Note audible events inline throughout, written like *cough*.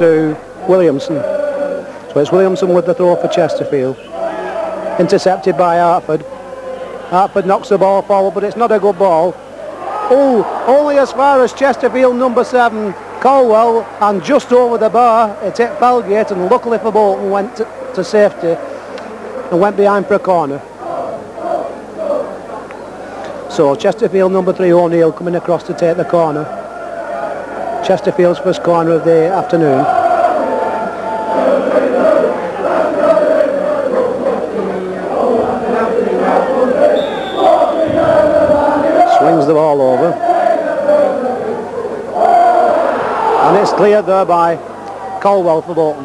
to Williamson. So it's Williamson with the throw for Chesterfield. Intercepted by Hartford. Hartford knocks the ball forward, but it's not a good ball. Oh, only as far as Chesterfield number seven, Caldwell, and just over the bar, it hit Felgate, and luckily for Bolton went to, to safety and went behind for a corner. So Chesterfield number three, O'Neill, coming across to take the corner. Chesterfield's first corner of the afternoon. Swings the ball over. And it's cleared there by Caldwell for Bolton.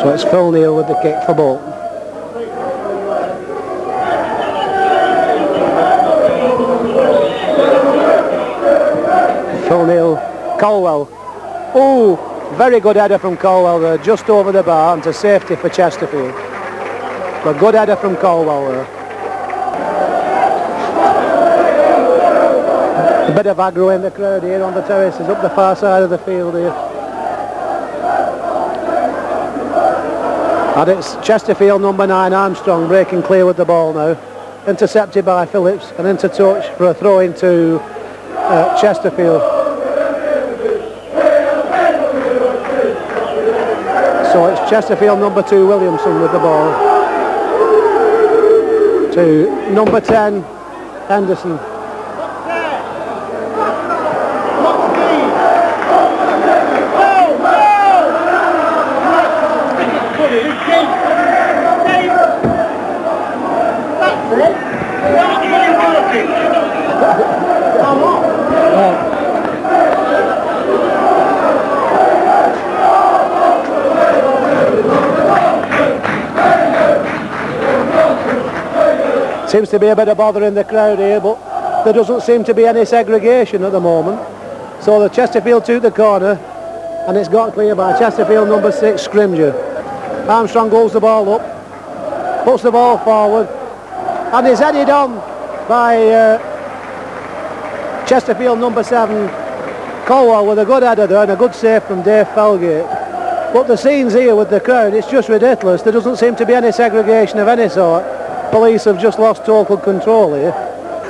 So it's Phil Neal with the kick for Bolton. Caldwell. Oh, very good header from Caldwell there, just over the bar and to safety for Chesterfield. But good header from Caldwell there. A bit of aggro in the crowd here on the terraces, up the far side of the field here. And it's Chesterfield number nine Armstrong breaking clear with the ball now. Intercepted by Phillips and into touch for a throw into uh, Chesterfield. So it's Chesterfield number two Williamson with the ball. To number 10 Henderson. Seems to be a bit of bother in the crowd here, but there doesn't seem to be any segregation at the moment. So the Chesterfield took the corner, and it's got clear by Chesterfield number six, Scrimgeour. Armstrong goes the ball up, puts the ball forward, and is headed on by uh, Chesterfield number seven, Caldwell with a good header there and a good save from Dave Felgate. But the scenes here with the crowd, it's just ridiculous. There doesn't seem to be any segregation of any sort police have just lost total control here,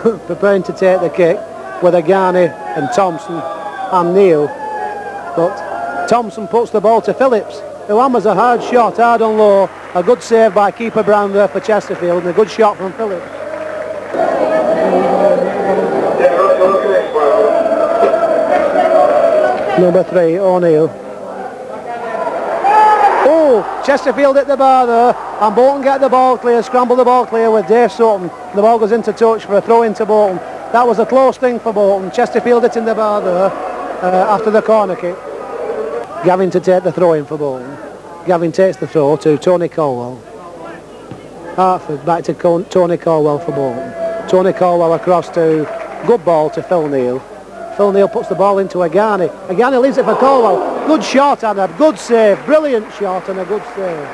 *laughs* preparing to take the kick with Oghani and Thompson and Neal. But Thompson puts the ball to Phillips, who hammers a hard shot, hard and low. A good save by keeper Brown there for Chesterfield, and a good shot from Phillips. Number three, O'Neill. Chesterfield at the bar there, and Bolton get the ball clear, scramble the ball clear with Dave Sutton. The ball goes into touch for a throw into Bolton. That was a close thing for Bolton. Chesterfield it in the bar there uh, after the corner kick. Gavin to take the throw in for Bolton. Gavin takes the throw to Tony Caldwell. Hartford back to Tony Caldwell for Bolton. Tony Caldwell across to good ball to Phil Neal. Phil Neal puts the ball into Oghani. Oghani leaves it for Caldwell. Good shot and a good save. Brilliant shot and a good save.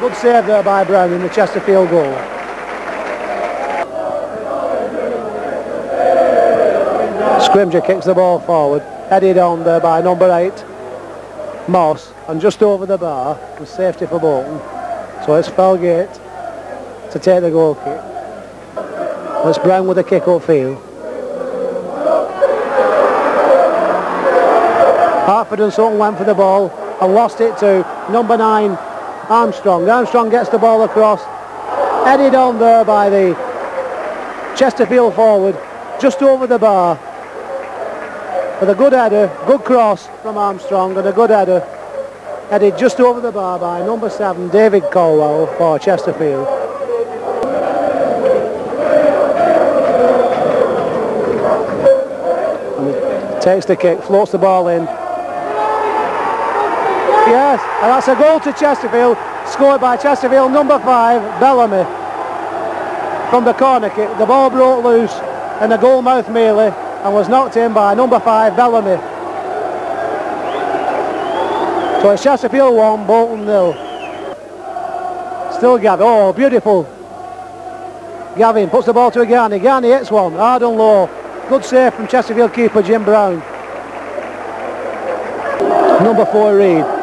Good save there by Brown in the Chesterfield goal. Scrimgeour kicks the ball forward. Headed on there by number eight, Moss. And just over the bar was safety for Bolton. So it's Felgate to take the goal kick. It's Brown with a kick upfield. And Sutton went for the ball and lost it to number nine Armstrong. Armstrong gets the ball across, headed on there by the Chesterfield forward, just over the bar. With a good header, good cross from Armstrong and a good header headed just over the bar by number seven David Caldwell for Chesterfield. takes the kick, floats the ball in, Yes, and that's a goal to Chesterfield, scored by Chesterfield number five, Bellamy. From the corner kick, the ball broke loose in the goal mouth melee and was knocked in by number five, Bellamy. So it's Chesterfield 1, Bolton nil. Still Gavin, oh beautiful. Gavin puts the ball to Oghani, Oghani hits one, hard and low. Good save from Chesterfield keeper Jim Brown. number four Reid.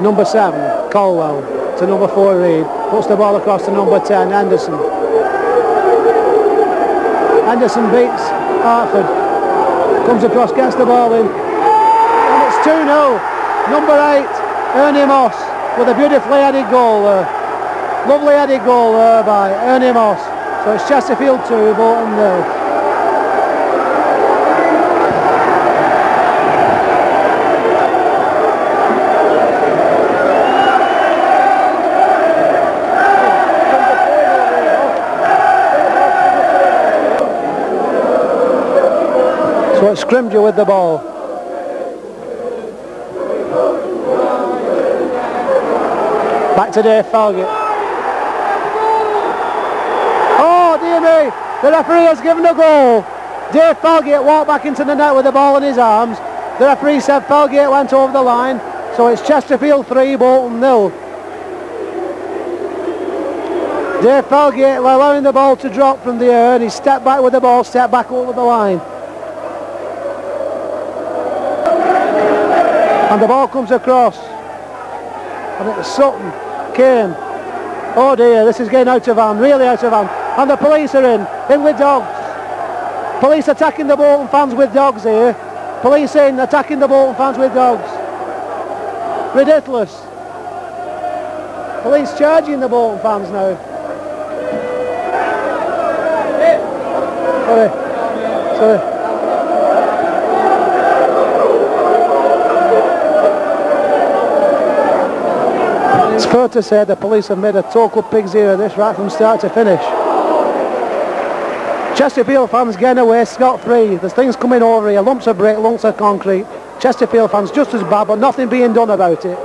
Number seven, Caldwell to number four Reid. Puts the ball across to number 10, Anderson. Anderson beats Hartford. Comes across, gets the ball in. And it's 2-0. Number eight, Ernie Moss with a beautifully headed goal there. Lovely headed goal there by Ernie Moss. So it's Chesterfield 2, Bolton 0. Scrimgeour with the ball. Back to Dave Felgate. Oh dear me, the referee has given a goal. Dave Felgate walked back into the net with the ball in his arms. The referee said Felgate went over the line. So it's Chesterfield 3, Bolton 0. Dave Felgate allowing the ball to drop from the air and he stepped back with the ball, stepped back over the line. And the ball comes across. And it's Sutton, Came. Oh dear, this is getting out of hand, really out of hand. And the police are in, in with dogs. Police attacking the Bolton fans with dogs here. Police in, attacking the Bolton fans with dogs. Ridiculous. Police charging the Bolton fans now. Sorry. Sorry. It's fair to say the police have made a total pig's ear of this right from start to finish. Chesterfield fans getting away scot-free. There's things coming over here, lumps of brick, lumps of concrete. Chesterfield fans just as bad, but nothing being done about it.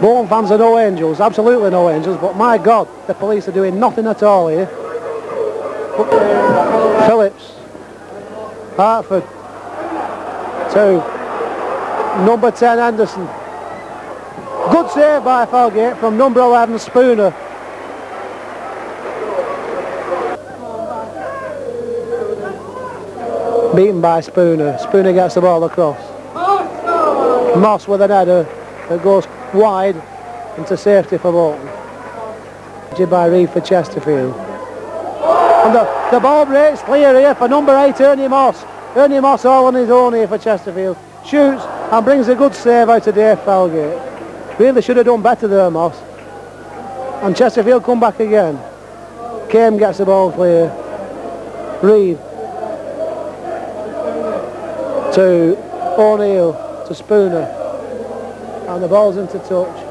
Bolton fans are no angels, absolutely no angels, but my God, the police are doing nothing at all here. Phillips, Hartford, two, number 10 Anderson. Good save by Felgate from number 11 Spooner. Beaten by Spooner. Spooner gets the ball across. Moss with an header that goes wide into safety for Bolton. By Reid for Chesterfield. And the, the ball breaks clear here for number 8 Ernie Moss. Ernie Moss all on his own here for Chesterfield. Shoots and brings a good save out of Dave Felgate. Really should have done better there, Moss. And Chesterfield come back again. Came gets the ball clear. Reid. To O'Neill. To Spooner. And the ball's into touch.